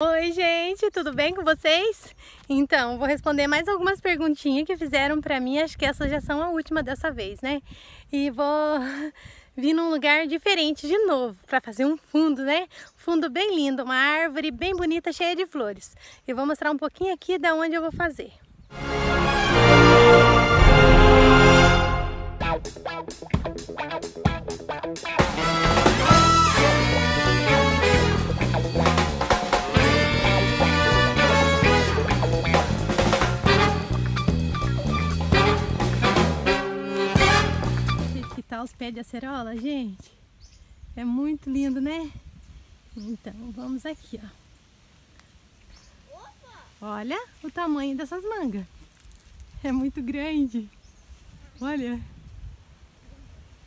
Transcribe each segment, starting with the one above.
Oi, gente, tudo bem com vocês? Então, vou responder mais algumas perguntinhas que fizeram pra mim, acho que essas já são a última dessa vez, né? E vou vir num lugar diferente de novo, para fazer um fundo, né? Fundo bem lindo, uma árvore bem bonita, cheia de flores. E vou mostrar um pouquinho aqui da onde eu vou fazer. Que tal os pés de acerola, gente? É muito lindo, né? Então, vamos aqui, ó. Olha o tamanho dessas mangas. É muito grande. Olha.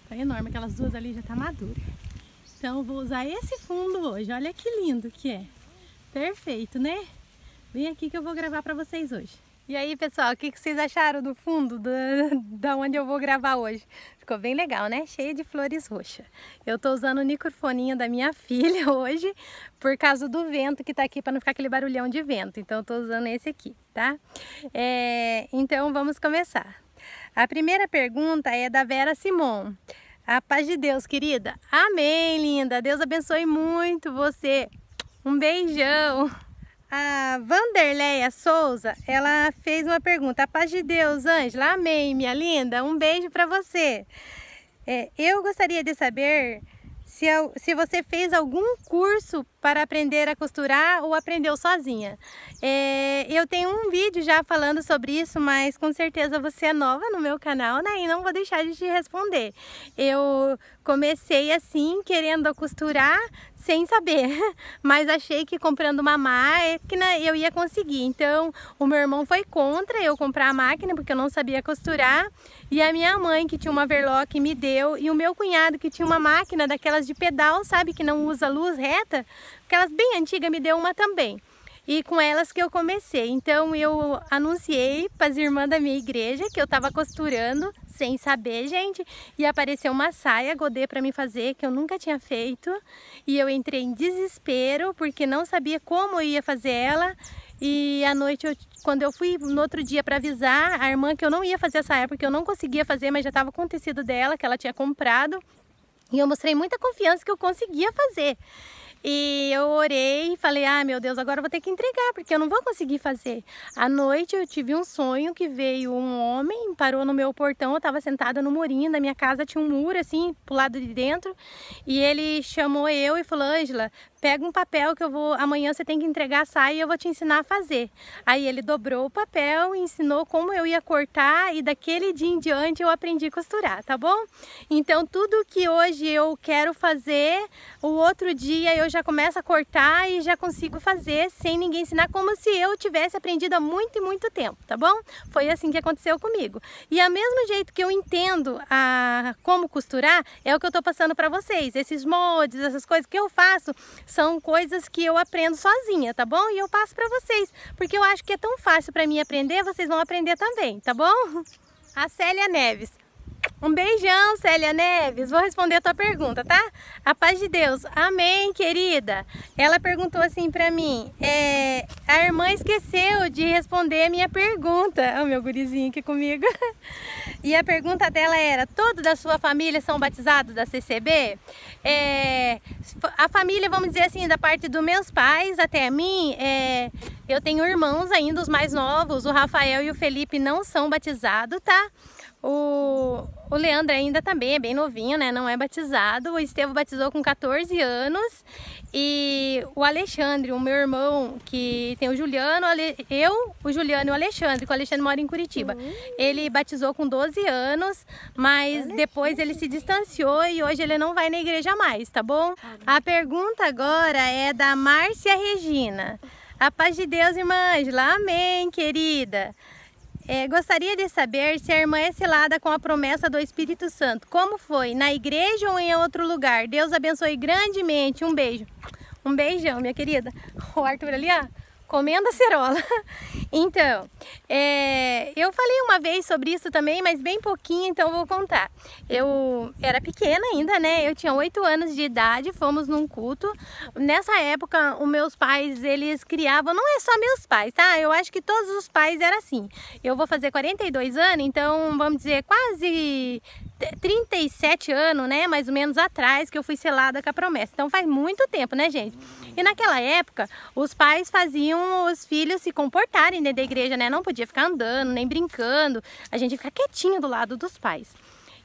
Tá enorme. Aquelas duas ali já tá madura. Então vou usar esse fundo hoje. Olha que lindo que é. Perfeito, né? Vem aqui que eu vou gravar pra vocês hoje. E aí, pessoal, o que, vocês acharam do fundo da, da onde eu vou gravar hoje? Ficou bem legal, né? Cheio de flores roxas. Eu tô usando o microfoninho da minha filha hoje por causa do vento que tá aqui, para não ficar aquele barulhão de vento. Então, eu tô usando esse aqui, tá? É, então, vamos começar. A primeira pergunta é da Vera Simon. A paz de Deus, querida. Amém, linda. Deus abençoe muito você. Um beijão. A Vanderleia Souza, ela fez uma pergunta. A paz de Deus, Ângela. Amém, minha linda. Um beijo para você. É, eu gostaria de saber se, se você fez algum curso para aprender a costurar ou aprendeu sozinha. É, eu tenho um vídeo já falando sobre isso, mas com certeza você é nova no meu canal, né? E não vou deixar de te responder. Eu comecei assim, querendo costurar sem saber, mas achei que comprando uma máquina eu ia conseguir. Então, o meu irmão foi contra eu comprar a máquina porque eu não sabia costurar, e a minha mãe que tinha uma Verloc me deu, e o meu cunhado que tinha uma máquina daquelas de pedal, sabe, que não usa luz reta, aquelas bem antigas me deu uma também e com elas que eu comecei. Então eu anunciei para as irmãs da minha igreja que eu estava costurando sem saber, gente, e apareceu uma saia godê para me fazer que eu nunca tinha feito e eu entrei em desespero porque não sabia como eu ia fazer ela e à noite eu, quando eu fui no outro dia para avisar a irmã que eu não ia fazer a saia porque eu não conseguia fazer, mas já estava com o tecido dela que ela tinha comprado e eu mostrei muita confiança que eu conseguia fazer. E eu orei e falei, ah, meu Deus, agora eu vou ter que entregar, porque eu não vou conseguir fazer. À noite eu tive um sonho que veio um homem, parou no meu portão, eu estava sentada no murinho da minha casa, tinha um muro assim, pro lado de dentro, e ele chamou eu e falou, Ângela, pega um papel que eu vou, amanhã você tem que entregar a saia e eu vou te ensinar a fazer. Aí ele dobrou o papel, ensinou como eu ia cortar e daquele dia em diante eu aprendi a costurar, tá bom? Então tudo que hoje eu quero fazer, o outro dia eu já começo a cortar e já consigo fazer sem ninguém ensinar, como se eu tivesse aprendido há muito e muito tempo, tá bom? Foi assim que aconteceu comigo. E ao mesmo jeito que eu entendo a como costurar, é o que eu tô passando para vocês, esses moldes, essas coisas que eu faço, são coisas que eu aprendo sozinha, tá bom? E eu passo para vocês, porque eu acho que é tão fácil para mim aprender, vocês vão aprender também, tá bom? A Célia Neves. Um beijão, Célia Neves. Vou responder a tua pergunta, tá? A paz de Deus. Amém, querida. Ela perguntou assim pra mim. É, a irmã esqueceu de responder a minha pergunta. O meu gurizinho aqui comigo. E a pergunta dela era, todos da sua família são batizados da CCB? É, a família, vamos dizer assim, da parte dos meus pais até a mim, é, eu tenho irmãos ainda, os mais novos, o Rafael e o Felipe não são batizados, tá? O, o Leandro ainda também é bem novinho, né? Não é batizado. O Estevam batizou com 14 anos. E o Alexandre, o meu irmão, que tem o Juliano, eu, o Juliano e o Alexandre, que o Alexandre mora em Curitiba. Ele batizou com 12 anos, mas depois ele se distanciou e hoje ele não vai na igreja mais, tá bom? A pergunta agora é da Márcia Regina. A paz de Deus, irmã Angela. Amém, querida. É, gostaria de saber se a irmã é selada com a promessa do Espírito Santo. Como foi? Na igreja ou em outro lugar? Deus abençoe grandemente. Um beijo. Um beijão, minha querida. O Arthur ali, ó, comendo a cerola. Então, é, eu falei uma vez sobre isso também, mas bem pouquinho, então vou contar. Eu era pequena ainda, né? Eu tinha oito anos de idade, fomos num culto. Nessa época, os meus pais, eles criavam, não é só meus pais, tá? Eu acho que todos os pais eram assim. Eu vou fazer 42 anos, então vamos dizer quase 37 anos, né, mais ou menos atrás, que eu fui selada com a promessa. Então faz muito tempo, né, gente? E naquela época, os pais faziam os filhos se comportarem dentro da igreja, né? Não podia ficar andando, nem brincando. A gente ia ficar quietinho do lado dos pais.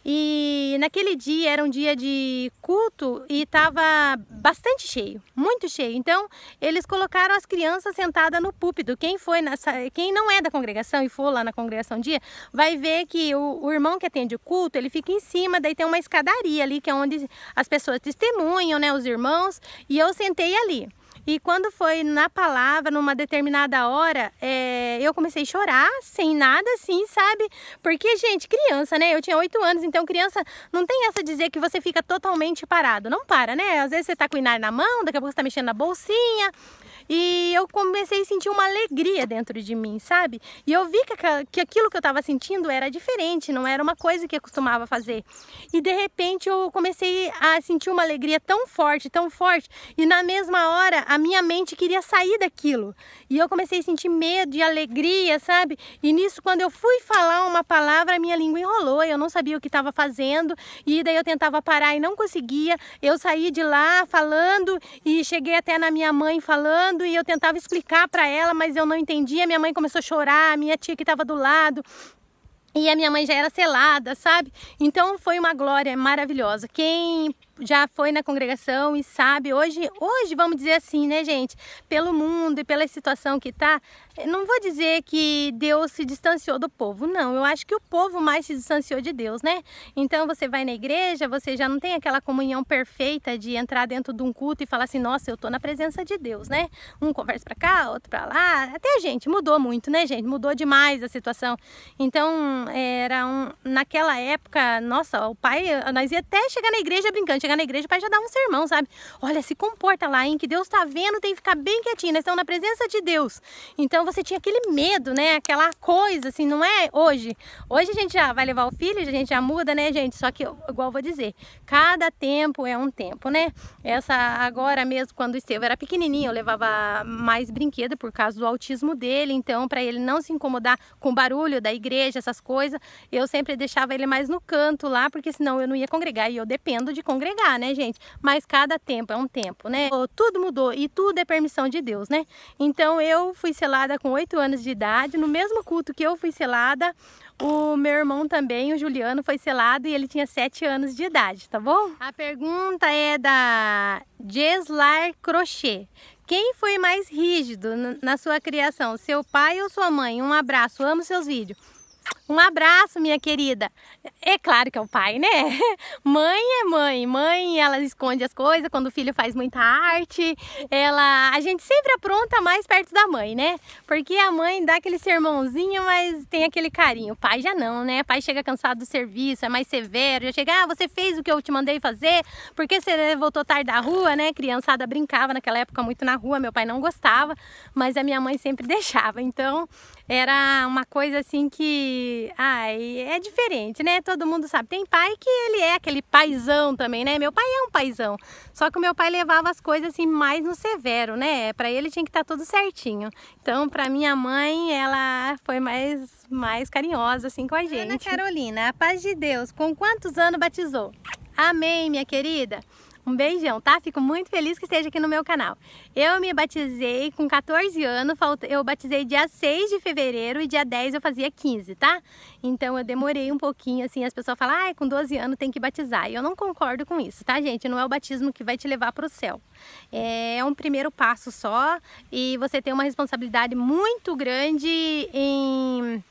E naquele dia era um dia de culto e estava bastante cheio, muito cheio. Então eles colocaram as crianças sentadas no púlpito. Quem foi nessa, quem não é da congregação e for lá na congregação dia, vai ver que o, o irmão que atende o culto ele fica em cima, daí tem uma escadaria ali que é onde as pessoas testemunham, né, os irmãos. E eu sentei ali. E quando foi na palavra, numa determinada hora, é, eu comecei a chorar, sem nada assim, sabe? Porque, gente, criança, né? Eu tinha oito anos, então criança não tem essa dizer que você fica totalmente parado. Não para, né? Às vezes você tá com o inar na mão, daqui a pouco você tá mexendo na bolsinha. Eu comecei a sentir uma alegria dentro de mim, sabe? E eu vi que, que aquilo que eu estava sentindo era diferente, não era uma coisa que eu costumava fazer. E de repente eu comecei a sentir uma alegria tão forte, tão forte, e na mesma hora a minha mente queria sair daquilo. E eu comecei a sentir medo e alegria, sabe? E nisso, quando eu fui falar uma palavra, a minha língua enrolou, eu não sabia o que estava fazendo, e daí eu tentava parar e não conseguia. Eu saí de lá falando e cheguei até na minha mãe falando e eu tentava explicar para ela, mas eu não entendia. Minha mãe começou a chorar, minha tia que estava do lado. E a minha mãe já era selada, sabe? Então foi uma glória maravilhosa. Quem já foi na congregação e sabe, hoje, hoje vamos dizer assim, né, gente, pelo mundo e pela situação que tá, não vou dizer que Deus se distanciou do povo, não. Eu acho que o povo mais se distanciou de Deus, né? Então você vai na igreja, você já não tem aquela comunhão perfeita de entrar dentro de um culto e falar assim, nossa, eu tô na presença de Deus, né? Um conversa para cá, outro para lá. Até a gente mudou muito, né, gente? Mudou demais a situação. Então, era um naquela época, nossa, o pai, nós ia até chegar na igreja brincando, chegar na igreja, o pai já dava um sermão, sabe? Olha, se comporta lá, hein, que Deus tá vendo, tem que ficar bem quietinho, nós estamos na presença de Deus. Então, você tinha aquele medo, né? Aquela coisa, assim, não é hoje. Hoje a gente já vai levar o filho, a gente já muda, né, gente? Só que, igual eu vou dizer, cada tempo é um tempo, né? Essa, agora mesmo, quando o Estevão era pequenininho, eu levava mais brinquedo por causa do autismo dele. Então, para ele não se incomodar com o barulho da igreja, essas coisas, eu sempre deixava ele mais no canto lá, porque senão eu não ia congregar. E eu dependo de congregar, né, gente? Mas cada tempo é um tempo, né? Tudo mudou e tudo é permissão de Deus, né? Então, eu fui selada com oito anos de idade. No mesmo culto que eu fui selada, o meu irmão também, o Juliano, foi selado e ele tinha sete anos de idade, tá bom? A pergunta é da Jeslar Crochê. Quem foi mais rígido na sua criação, seu pai ou sua mãe? Um abraço, amo seus vídeos. Um abraço, minha querida. É claro que é o pai, né? Mãe é mãe. Mãe, ela esconde as coisas quando o filho faz muita arte. Ela, a gente sempre apronta mais perto da mãe, né? Porque a mãe dá aquele sermãozinho, mas tem aquele carinho. O pai já não, né? O pai chega cansado do serviço, é mais severo. Já chega, ah, você fez o que eu te mandei fazer? Porque você voltou tarde da rua, né? Criançada brincava naquela época muito na rua. Meu pai não gostava, mas a minha mãe sempre deixava. Então, era uma coisa assim que, ai, é diferente, né? Todo mundo sabe. Tem pai que ele é aquele paizão também, né? Meu pai é um paizão. Só que o meu pai levava as coisas assim mais no severo, né? Para ele tinha que estar tá tudo certinho. Então, para minha mãe, ela foi mais mais carinhosa assim com a gente. Ana Carolina, a paz de Deus, com quantos anos batizou? Amém, minha querida. Um beijão, tá? Fico muito feliz que esteja aqui no meu canal. Eu me batizei com 14 anos, eu batizei dia 6 de fevereiro e dia 10 eu fazia 15, tá? Então eu demorei um pouquinho, assim, as pessoas falam, ah, com 12 anos tem que batizar. E eu não concordo com isso, tá, gente? Não é o batismo que vai te levar para o céu. É um primeiro passo só e você tem uma responsabilidade muito grande em,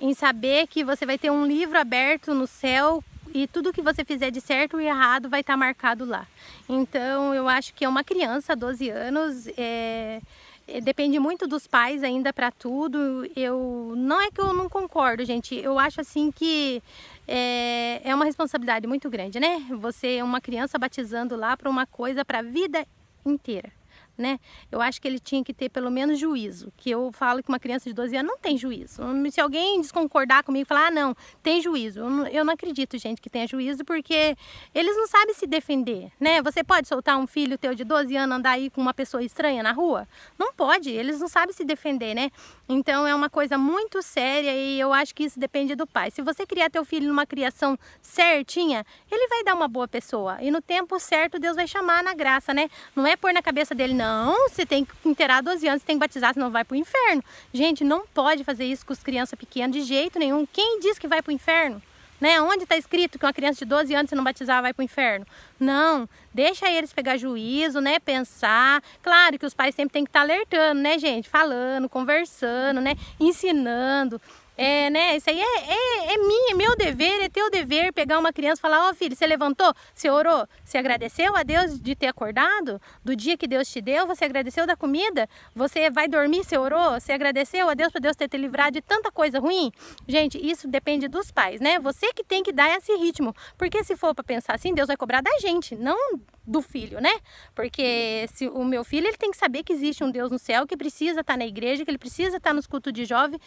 em saber que você vai ter um livro aberto no céu e tudo que você fizer de certo e errado vai estar tá marcado lá. Então eu acho que é uma criança, 12 anos, é, é, depende muito dos pais ainda para tudo. Eu não é que eu não concordo, gente. Eu acho assim que é, é uma responsabilidade muito grande, né? Você é uma criança batizando lá para uma coisa para a vida inteira né? Eu acho que ele tinha que ter pelo menos juízo, que eu falo que uma criança de 12 anos não tem juízo. Se alguém desconcordar comigo e falar, ah, não, tem juízo. Eu não, acredito, gente, que tenha juízo, porque eles não sabem se defender, né? Você pode soltar um filho teu de 12 anos andar aí com uma pessoa estranha na rua? Não pode, eles não sabem se defender, né? Então é uma coisa muito séria e eu acho que isso depende do pai. Se você criar teu filho numa criação certinha, ele vai dar uma boa pessoa. E no tempo certo Deus vai chamar na graça, né? Não é pôr na cabeça dele, não, você tem que inteirar 12 anos, você tem que batizar, senão vai pro inferno. Gente, não pode fazer isso com as crianças pequenas de jeito nenhum. Quem diz que vai pro inferno? Né? Onde está escrito que uma criança de 12 anos, se não batizar, vai para o inferno? Não, deixa eles pegar juízo, né? Pensar. Claro que os pais sempre têm que estar tá alertando, né, gente? Falando, conversando, né? Ensinando. É, né? Isso aí é, é, é minha, é meu dever, é teu dever pegar uma criança e falar, ó oh, filho, você levantou? Você orou? Você agradeceu a Deus de ter acordado? Do dia que Deus te deu? Você agradeceu da comida? Você vai dormir? Você orou? Você agradeceu a Deus por Deus ter te livrado de tanta coisa ruim? Gente, isso depende dos pais, né? Você que tem que dar esse ritmo. Porque se for para pensar assim, Deus vai cobrar da gente, não do filho, né? Porque se o meu filho ele tem que saber que existe um Deus no céu, que precisa estar na igreja, que ele precisa estar nos cultos de jovem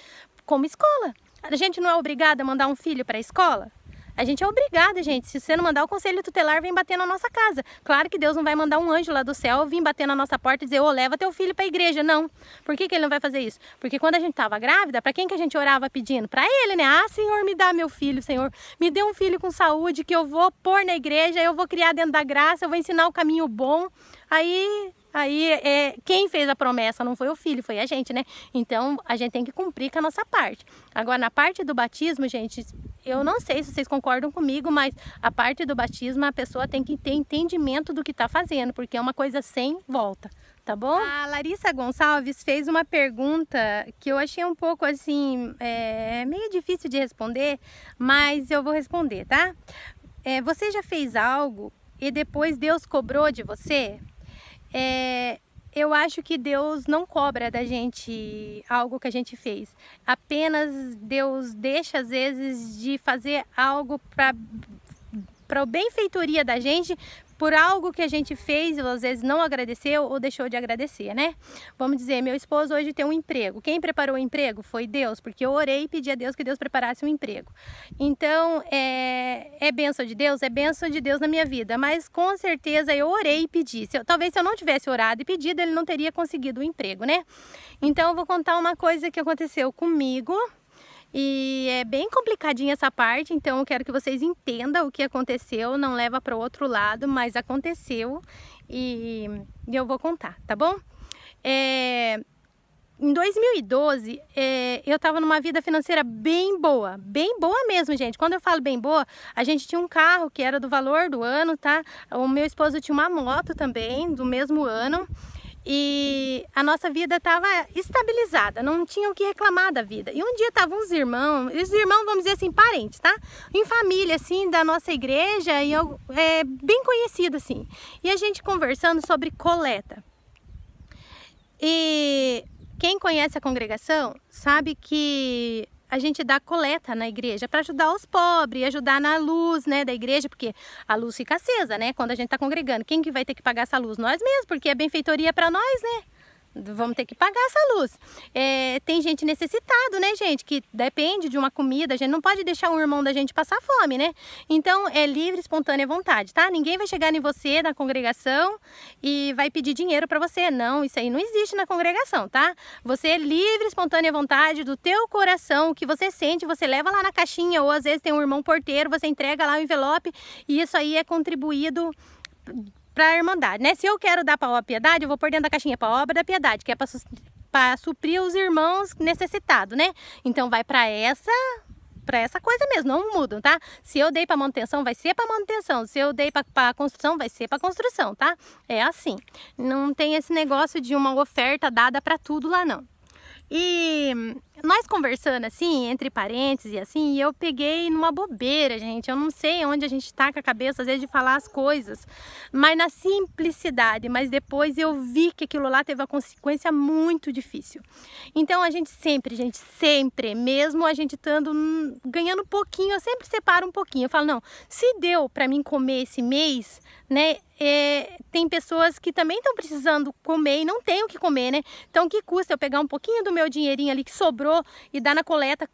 como escola. A gente não é obrigada a mandar um filho para a escola? A gente é obrigada, gente. Se você não mandar, o conselho tutelar vem bater na nossa casa. Claro que Deus não vai mandar um anjo lá do céu vir bater na nossa porta e dizer, ô, oh, leva teu filho para a igreja. Não. Por que, que ele não vai fazer isso? Porque quando a gente estava grávida, para quem que a gente orava pedindo? Para ele, né? Ah, Senhor, me dá meu filho, Senhor. Me dê um filho com saúde que eu vou pôr na igreja, eu vou criar dentro da graça, eu vou ensinar o caminho bom. Aí Aí, é, quem fez a promessa não foi o filho, foi a gente, né? Então, a gente tem que cumprir com a nossa parte. Agora, na parte do batismo, gente, eu não sei se vocês concordam comigo, mas a parte do batismo, a pessoa tem que ter entendimento do que está fazendo, porque é uma coisa sem volta, tá bom? A Larissa Gonçalves fez uma pergunta que eu achei um pouco, assim, é, meio difícil de responder, mas eu vou responder, tá? É, você já fez algo e depois Deus cobrou de você? É, eu acho que Deus não cobra da gente algo que a gente fez. Apenas Deus deixa às vezes de fazer algo para para a benfeitoria da gente por algo que a gente fez ou às vezes não agradeceu ou deixou de agradecer, né? Vamos dizer, meu esposo hoje tem um emprego. Quem preparou o emprego foi Deus, porque eu orei e pedi a Deus que Deus preparasse um emprego. Então, é, é benção de Deus? É benção de Deus na minha vida, mas com certeza eu orei e pedi. Se eu, talvez se eu não tivesse orado e pedido, ele não teria conseguido o emprego, né? Então, eu vou contar uma coisa que aconteceu comigo e é bem complicadinha essa parte, então eu quero que vocês entendam o que aconteceu, não leva para o outro lado, mas aconteceu e, eu vou contar, tá bom? É, em 2012, é, eu estava numa vida financeira bem boa, bem boa mesmo, gente. Quando eu falo bem boa, a gente tinha um carro que era do valor do ano, tá? O meu esposo tinha uma moto também, do mesmo ano e a nossa vida estava estabilizada, não tinha o que reclamar da vida. E um dia estavam uns irmãos, os irmãos, vamos dizer assim, parentes, tá? Em família, assim, da nossa igreja, e eu, é bem conhecido, assim. E a gente conversando sobre coleta. E quem conhece a congregação sabe que a gente dá coleta na igreja para ajudar os pobres, ajudar na luz, né, da igreja, porque a luz fica acesa, né, quando a gente está congregando. Quem que vai ter que pagar essa luz? Nós mesmos, porque é benfeitoria para nós, né? Vamos ter que pagar essa luz. É, tem gente necessitado, né, gente, que depende de uma comida, a gente não pode deixar um irmão da gente passar fome, né? Então, é livre, espontânea vontade, tá? Ninguém vai chegar em você na congregação e vai pedir dinheiro para você. Não, isso aí não existe na congregação, tá? Você é livre, espontânea vontade do teu coração, o que você sente, você leva lá na caixinha, ou às vezes tem um irmão porteiro, você entrega lá o envelope e isso aí é contribuído para a Irmandade, né? Se eu quero dar para a Piedade, eu vou pôr dentro da caixinha para a Obra da Piedade, que é para suprir os irmãos necessitados, né? Então vai para essa para essa coisa mesmo, não mudam, tá? Se eu dei para manutenção, vai ser para manutenção. Se eu dei para construção, vai ser para construção, tá? É assim. Não tem esse negócio de uma oferta dada para tudo lá não. E nós conversando assim, entre parênteses e assim, eu peguei numa bobeira, gente. Eu não sei onde a gente tá com a cabeça, às vezes, de falar as coisas, mas na simplicidade. Mas depois eu vi que aquilo lá teve uma consequência muito difícil. Então a gente sempre, gente, sempre, mesmo a gente estando ganhando um pouquinho, eu sempre separo um pouquinho. Eu falo, não, se deu para mim comer esse mês, né? É, tem pessoas que também estão precisando comer e não tem o que comer, né? Então, que custa eu pegar um pouquinho do meu dinheirinho ali que sobrou e dar na coleta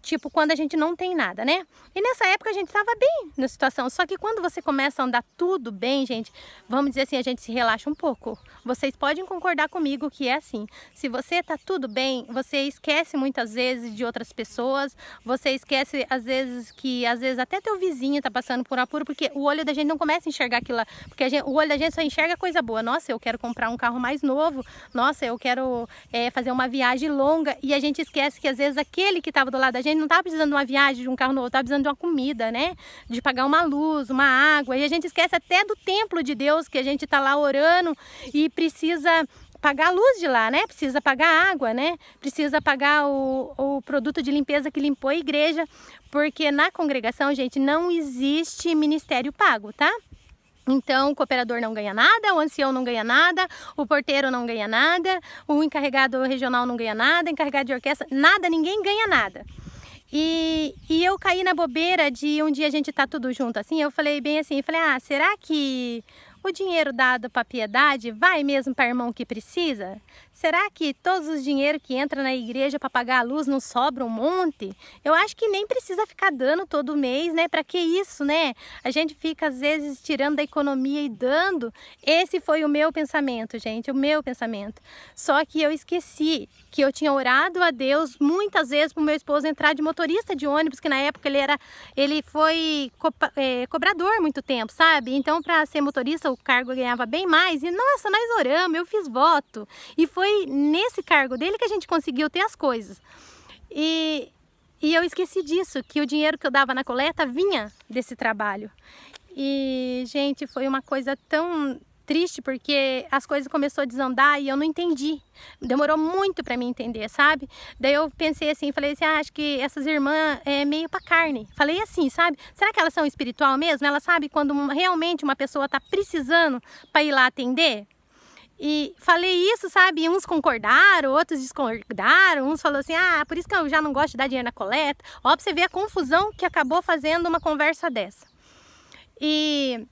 tipo quando a gente não tem nada, né? E nessa época a gente estava bem na situação, só que quando você começa a andar tudo bem, gente, vamos dizer assim, a gente se relaxa um pouco. Vocês podem concordar comigo que é assim. Se você tá tudo bem, você esquece muitas vezes de outras pessoas, você esquece às vezes que às vezes até teu vizinho tá passando por um apuro, porque o olho da gente não começa a enxergar aquilo, porque gente, o olho da gente só enxerga coisa boa. Nossa, eu quero comprar um carro mais novo. Nossa, eu quero é, fazer uma viagem longa e a gente esquece que às vezes aquele que estava do lado da gente gente não tá precisando de uma viagem, de um carro novo, tá precisando de uma comida, né? De pagar uma luz, uma água. E a gente esquece até do templo de Deus, que a gente tá lá orando e precisa pagar a luz de lá, né? Precisa pagar água, né? Precisa pagar o, o produto de limpeza que limpou a igreja, porque na congregação, gente, não existe ministério pago, tá? Então, o cooperador não ganha nada, o ancião não ganha nada, o porteiro não ganha nada, o encarregado regional não ganha nada, encarregado de orquestra, nada, ninguém ganha nada. E, e eu caí na bobeira de um dia a gente tá tudo junto assim, eu falei bem assim, falei, ah, será que o dinheiro dado para piedade vai mesmo para irmão que precisa? Será que todos os dinheiros que entra na igreja para pagar a luz não sobra um monte? Eu acho que nem precisa ficar dando todo mês, né? Para que isso, né? A gente fica às vezes tirando da economia e dando. Esse foi o meu pensamento, gente, o meu pensamento. Só que eu esqueci que eu tinha orado a Deus muitas vezes para o meu esposo entrar de motorista de ônibus, que na época ele era, ele foi co é, cobrador muito tempo, sabe? Então para ser motorista o cargo ganhava bem mais. E nossa, nós oramos, eu fiz voto e foi nesse cargo dele que a gente conseguiu ter as coisas. E, e eu esqueci disso, que o dinheiro que eu dava na coleta vinha desse trabalho. E, gente, foi uma coisa tão triste porque as coisas começou a desandar e eu não entendi. Demorou muito para mim entender, sabe? Daí eu pensei assim, falei assim, ah, acho que essas irmãs é meio para carne. Falei assim, sabe? Será que elas são espiritual mesmo? Elas sabem quando realmente uma pessoa tá precisando para ir lá atender? E falei isso, sabe? Uns concordaram, outros discordaram. Uns falaram assim: ah, por isso que eu já não gosto de dar dinheiro na coleta. Ó, pra você ver a confusão que acabou fazendo uma conversa dessa. E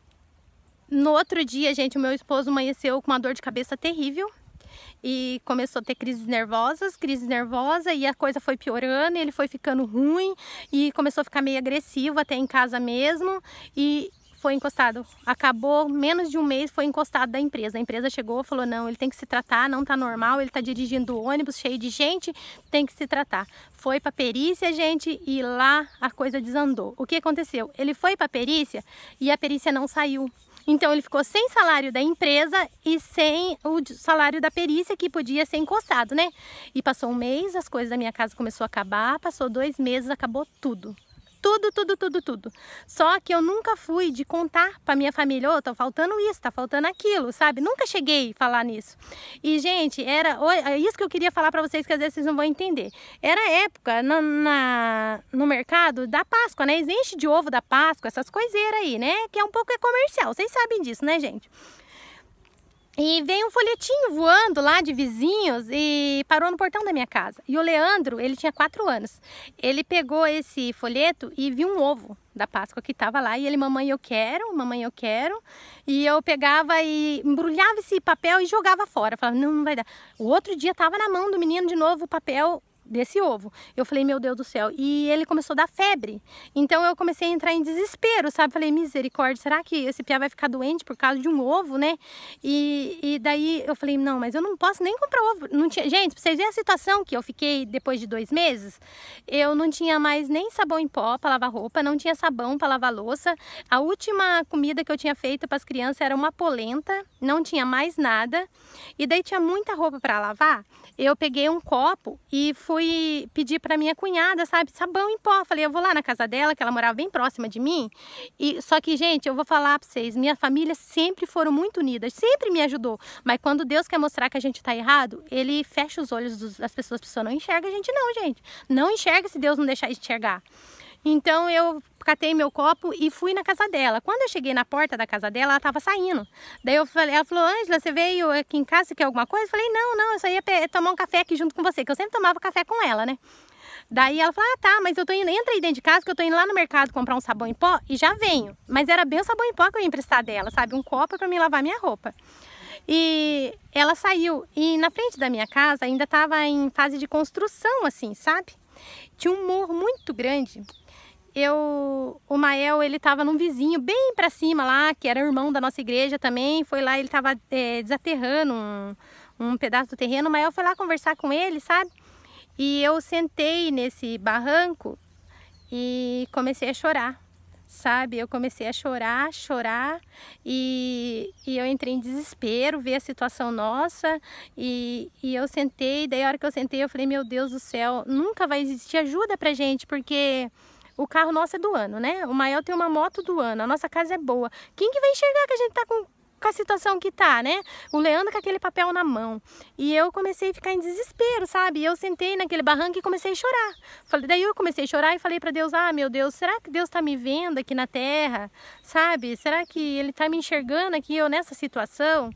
no outro dia, gente, o meu esposo amanheceu com uma dor de cabeça terrível e começou a ter crises nervosas, crises nervosas e a coisa foi piorando, ele foi ficando ruim e começou a ficar meio agressivo até em casa mesmo e foi encostado. Acabou menos de um mês, foi encostado da empresa. A empresa chegou, falou: não, ele tem que se tratar, não tá normal, ele tá dirigindo ônibus cheio de gente, tem que se tratar. Foi pra perícia, gente, e lá a coisa desandou. O que aconteceu? Ele foi pra perícia e a perícia não saiu. Então ele ficou sem salário da empresa e sem o salário da perícia que podia ser encostado, né? E passou um mês, as coisas da minha casa começou a acabar, passou dois meses, acabou tudo tudo, tudo, tudo, tudo. Só que eu nunca fui de contar para minha família, ô, oh, tá faltando isso, tá faltando aquilo, sabe? Nunca cheguei a falar nisso. E, gente, era é isso que eu queria falar para vocês, que às vezes vocês não vão entender. Era época na, na, no mercado da Páscoa, né? Existe de ovo da Páscoa, essas coiseiras aí, né? Que é um pouco é comercial, vocês sabem disso, né, gente? E veio um folhetinho voando lá de vizinhos e parou no portão da minha casa. E o Leandro, ele tinha quatro anos. Ele pegou esse folheto e viu um ovo da Páscoa que estava lá. E ele, mamãe, eu quero, mamãe, eu quero. E eu pegava e embrulhava esse papel e jogava fora. Falava, não, não vai dar. O outro dia estava na mão do menino de novo o papel desse ovo. Eu falei, meu Deus do céu. E ele começou a dar febre. Então eu comecei a entrar em desespero, sabe? Falei, misericórdia, será que esse piá vai ficar doente por causa de um ovo, né? E, e daí eu falei, não, mas eu não posso nem comprar ovo. Não tinha... Gente, pra vocês verem a situação que eu fiquei depois de dois meses, eu não tinha mais nem sabão em pó para lavar roupa, não tinha sabão para lavar louça. A última comida que eu tinha feito para as crianças era uma polenta, não tinha mais nada. E daí tinha muita roupa para lavar. Eu peguei um copo e fui fui pedir para minha cunhada, sabe, sabão em pó. Falei, eu vou lá na casa dela, que ela morava bem próxima de mim. E só que, gente, eu vou falar para vocês, minha família sempre foram muito unidas, sempre me ajudou. Mas quando Deus quer mostrar que a gente tá errado, ele fecha os olhos das pessoas, a pessoa não enxerga a gente não, gente. Não enxerga se Deus não deixar enxergar. Então eu catei meu copo e fui na casa dela. Quando eu cheguei na porta da casa dela, ela estava saindo. Daí eu falei, ela falou, Ângela, você veio aqui em casa, você quer alguma coisa? Eu falei, não, não, eu só ia tomar um café aqui junto com você, que eu sempre tomava café com ela, né? Daí ela falou, ah tá, mas eu tô indo, entra aí dentro de casa que eu tô indo lá no mercado comprar um sabão em pó e já venho. Mas era bem o sabão em pó que eu ia emprestar dela, sabe? Um copo para me lavar minha roupa. E ela saiu e na frente da minha casa ainda estava em fase de construção, assim, sabe? Tinha um morro muito grande eu, o Mael, ele tava num vizinho bem para cima lá, que era irmão da nossa igreja também, foi lá, ele tava é, desaterrando um, um pedaço do terreno, o Mael foi lá conversar com ele, sabe? E eu sentei nesse barranco e comecei a chorar, sabe? Eu comecei a chorar, chorar e, e eu entrei em desespero, ver a situação nossa e, e eu sentei, daí a hora que eu sentei eu falei, meu Deus do céu, nunca vai existir ajuda pra gente, porque o carro nosso é do ano, né? O Mael tem uma moto do ano, a nossa casa é boa. Quem que vai enxergar que a gente tá com, com a situação que tá, né? O Leandro com aquele papel na mão. E eu comecei a ficar em desespero, sabe? Eu sentei naquele barranco e comecei a chorar. Falei, daí eu comecei a chorar e falei para Deus: "Ah, meu Deus, será que Deus tá me vendo aqui na terra? Sabe? Será que ele tá me enxergando aqui eu nessa situação?"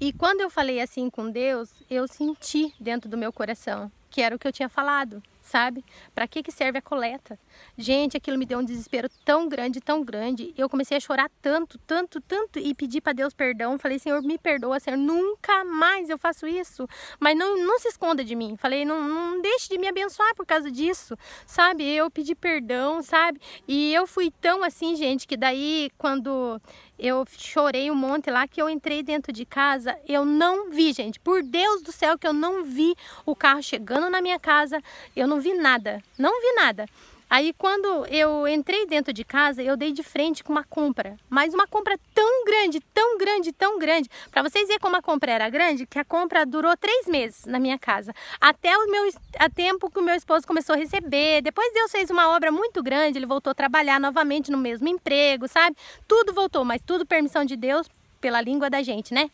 E quando eu falei assim com Deus, eu senti dentro do meu coração que era o que eu tinha falado sabe? Para que que serve a coleta? Gente, aquilo me deu um desespero tão grande, tão grande. Eu comecei a chorar tanto, tanto, tanto e pedi para Deus perdão. Falei, Senhor, me perdoa, Senhor, nunca mais eu faço isso. Mas não, não se esconda de mim. Falei, não, não deixe de me abençoar por causa disso, sabe? Eu pedi perdão, sabe? E eu fui tão assim, gente, que daí quando eu chorei um monte lá que eu entrei dentro de casa, eu não vi, gente, por Deus do céu que eu não vi o carro chegando na minha casa, eu não vi nada, não vi nada. Aí quando eu entrei dentro de casa, eu dei de frente com uma compra, mas uma compra tão grande, tão grande, tão grande. Para vocês verem como a compra era grande, que a compra durou três meses na minha casa. Até o meu a tempo que o meu esposo começou a receber. Depois Deus fez uma obra muito grande, ele voltou a trabalhar novamente no mesmo emprego, sabe? Tudo voltou, mas tudo permissão de Deus pela língua da gente, né?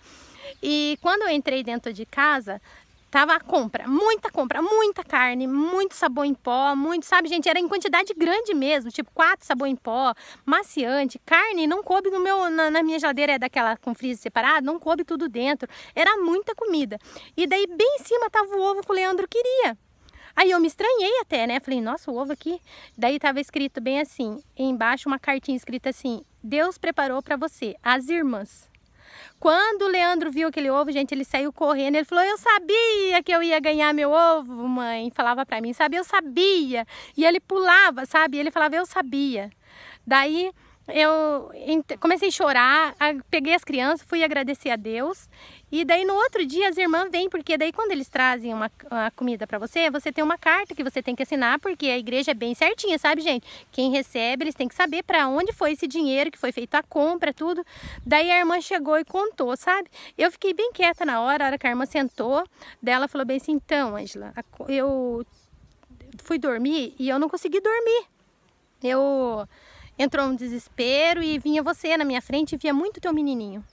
E quando eu entrei dentro de casa, Tava a compra, muita compra, muita carne, muito sabão em pó, muito, sabe, gente, era em quantidade grande mesmo, tipo quatro sabão em pó, maciante, carne, não coube no meu, na, na minha geladeira, é daquela com freezer separado, não coube tudo dentro, era muita comida. E daí bem em cima tava o ovo que o Leandro queria. Aí eu me estranhei até, né? Falei, nossa, o ovo aqui. Daí tava escrito bem assim, embaixo uma cartinha escrita assim: Deus preparou para você, as irmãs. Quando o Leandro viu aquele ovo, gente, ele saiu correndo. Ele falou: Eu sabia que eu ia ganhar meu ovo, mãe. Falava pra mim, sabe? Eu sabia. E ele pulava, sabe? Ele falava: Eu sabia. Daí eu comecei a chorar, peguei as crianças, fui agradecer a Deus. E daí no outro dia as irmãs vêm, porque daí quando eles trazem uma, uma comida para você, você tem uma carta que você tem que assinar, porque a igreja é bem certinha, sabe, gente? Quem recebe, eles têm que saber para onde foi esse dinheiro, que foi feito a compra, tudo. Daí a irmã chegou e contou, sabe? Eu fiquei bem quieta na hora, a hora que a irmã sentou, dela falou bem assim, então, Angela, eu fui dormir e eu não consegui dormir. Eu entrou um desespero e vinha você na minha frente e via muito teu menininho.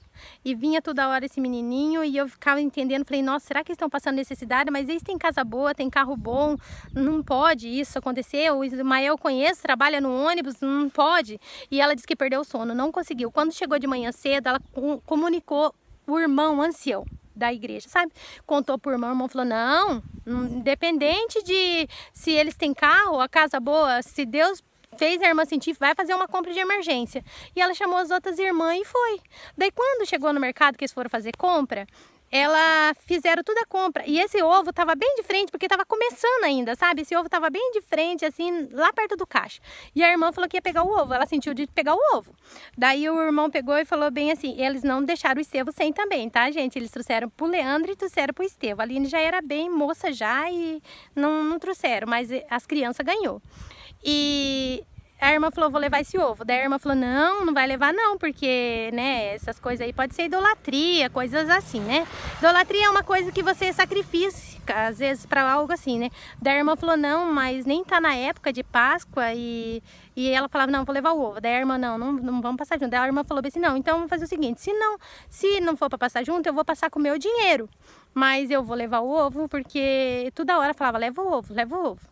E vinha toda hora esse menininho e eu ficava entendendo, falei, nossa, será que estão passando necessidade? Mas eles têm casa boa, tem carro bom, não pode isso acontecer. O Ismael conheço, trabalha no ônibus, não pode. E ela disse que perdeu o sono, não conseguiu. Quando chegou de manhã cedo, ela comunicou o irmão ancião da igreja, sabe? Contou pro irmão, o irmão falou, não, independente de se eles têm carro, a casa boa, se Deus fez a irmã sentir, vai fazer uma compra de emergência. E ela chamou as outras irmãs e foi. Daí quando chegou no mercado que eles foram fazer compra, ela fizeram toda a compra. E esse ovo tava bem de frente, porque tava começando ainda, sabe? Esse ovo tava bem de frente, assim, lá perto do caixa. E a irmã falou que ia pegar o ovo. Ela sentiu de pegar o ovo. Daí o irmão pegou e falou bem assim: eles não deixaram o Estevo sem também, tá, gente? Eles trouxeram pro Leandro e trouxeram pro Estevo. A Aline já era bem moça já e não, não trouxeram, mas as crianças ganhou. E a irmã falou, vou levar esse ovo. Daí a irmã falou, não, não vai levar não, porque, né, essas coisas aí pode ser idolatria, coisas assim, né? Idolatria é uma coisa que você sacrifica, às vezes para algo assim, né? Daí a irmã falou, não, mas nem tá na época de Páscoa e, e ela falava, não, vou levar o ovo. Daí a irmã, não, não, não vamos passar junto. Daí a irmã falou assim, não, então vamos fazer o seguinte, se não, se não for para passar junto, eu vou passar com o meu dinheiro, mas eu vou levar o ovo, porque toda hora falava, leva o ovo, leva o ovo.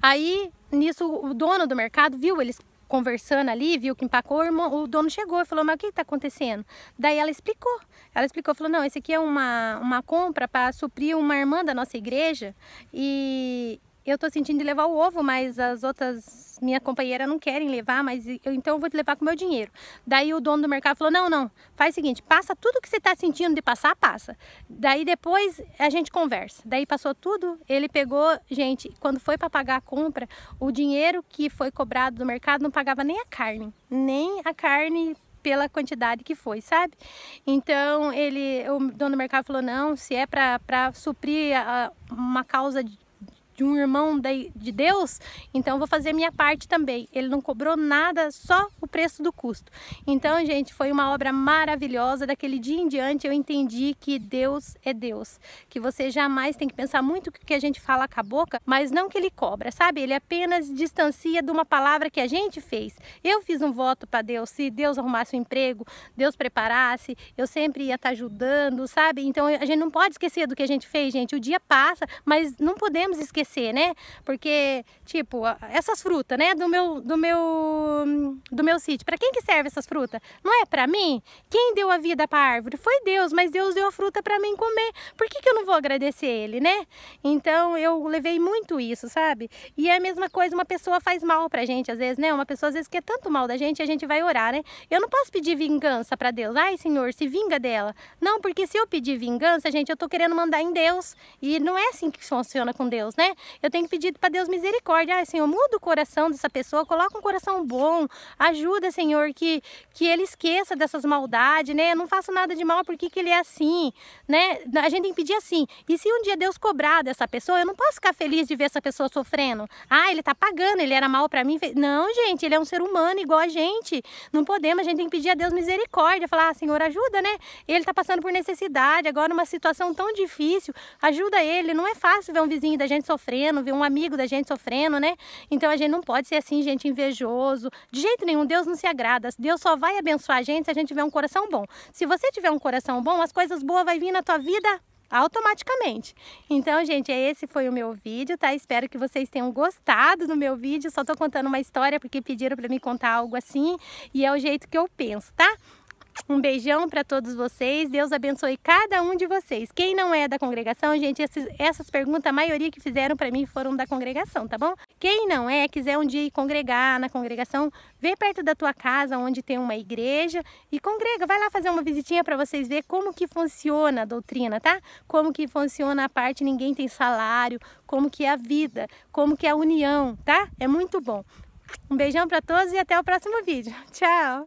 Aí, nisso, o dono do mercado viu eles conversando ali, viu que empacou, o, irmão, o dono chegou e falou, mas o que está acontecendo? Daí ela explicou, ela explicou, falou, não, esse aqui é uma, uma compra para suprir uma irmã da nossa igreja e eu tô sentindo de levar o ovo, mas as outras, minha companheira não querem levar, mas eu, então eu vou te levar com o meu dinheiro. Daí o dono do mercado falou, não, não, faz o seguinte, passa tudo que você tá sentindo de passar, passa. Daí depois a gente conversa. Daí passou tudo, ele pegou, gente, quando foi para pagar a compra, o dinheiro que foi cobrado do mercado não pagava nem a carne, nem a carne pela quantidade que foi, sabe? Então ele, o dono do mercado falou não, se é para suprir a, uma causa de um irmão de Deus, então vou fazer minha parte também. Ele não cobrou nada, só o preço do custo. Então, gente, foi uma obra maravilhosa. Daquele dia em diante eu entendi que Deus é Deus, que você jamais tem que pensar muito o que a gente fala com a boca, mas não que ele cobra, sabe? Ele apenas distancia de uma palavra que a gente fez. Eu fiz um voto para Deus, se Deus arrumasse um emprego, Deus preparasse, eu sempre ia estar tá ajudando, sabe? Então a gente não pode esquecer do que a gente fez, gente. O dia passa, mas não podemos esquecer né? Porque, tipo, essas frutas, né, do meu, do meu, do meu sítio, para quem que serve essas frutas? Não é para mim? Quem deu a vida para a árvore? Foi Deus, mas Deus deu a fruta para mim comer. Por que que eu não vou agradecer Ele, né? Então, eu levei muito isso, sabe? E é a mesma coisa, uma pessoa faz mal pra gente, às vezes, né? Uma pessoa, às vezes, quer tanto mal da gente, a gente vai orar, né? Eu não posso pedir vingança para Deus. Ai, Senhor, se vinga dela. Não, porque se eu pedir vingança, gente, eu tô querendo mandar em Deus. E não é assim que funciona com Deus, né? Eu tenho que pedir para Deus misericórdia. Ah, Senhor, muda o coração dessa pessoa, coloca um coração bom, ajuda, Senhor, que, que ele esqueça dessas maldades, né? Eu não faço nada de mal porque que ele é assim, né? A gente tem que pedir assim. E se um dia Deus cobrar dessa pessoa, eu não posso ficar feliz de ver essa pessoa sofrendo. Ah, ele tá pagando, ele era mal para mim. Não, gente, ele é um ser humano igual a gente. Não podemos, a gente tem que pedir a Deus misericórdia, falar, ah, Senhor, ajuda, né? Ele tá passando por necessidade, agora numa situação tão difícil, ajuda ele. Não é fácil ver um vizinho da gente sofrendo, ver um amigo da gente sofrendo, né? Então a gente não pode ser assim, gente, invejoso. De jeito nenhum, Deus não se agrada. Deus só vai abençoar a gente se a gente tiver um coração bom. Se você tiver um coração bom, as coisas boas vão vir na tua vida automaticamente. Então, gente, esse foi o meu vídeo, tá? Espero que vocês tenham gostado do meu vídeo. Só tô contando uma história porque pediram para mim contar algo assim e é o jeito que eu penso, tá? Um beijão para todos vocês. Deus abençoe cada um de vocês. Quem não é da congregação, gente, esses, essas perguntas, a maioria que fizeram para mim foram da congregação, tá bom? Quem não é, quiser um dia ir congregar na congregação, vê perto da tua casa onde tem uma igreja e congrega. Vai lá fazer uma visitinha para vocês ver como que funciona a doutrina, tá? Como que funciona a parte ninguém tem salário, como que é a vida, como que é a união, tá? É muito bom. Um beijão para todos e até o próximo vídeo. Tchau!